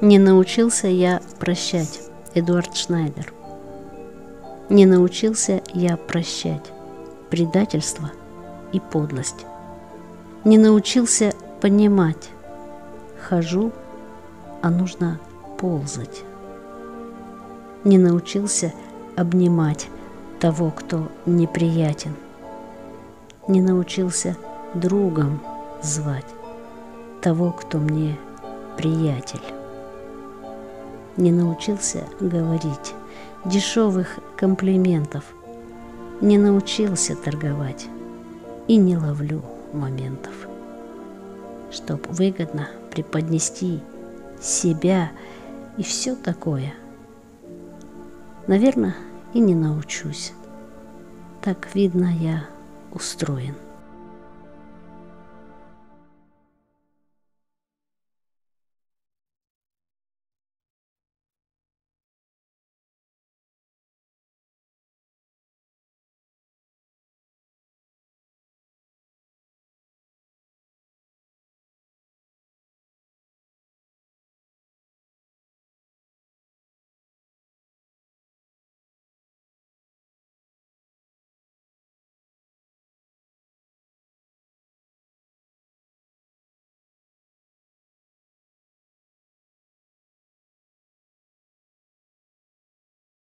Не научился я прощать. Эдуард Шнайдер. Не научился я прощать предательство и подлость. Не научился понимать. Хожу, а нужно ползать. Не научился обнимать того, кто неприятен. Не научился другом звать того, кто мне приятель. Не научился говорить дешевых комплиментов. Не научился торговать и не ловлю моментов. Чтоб выгодно преподнести себя и все такое. Наверное, и не научусь. Так видно, я устроен.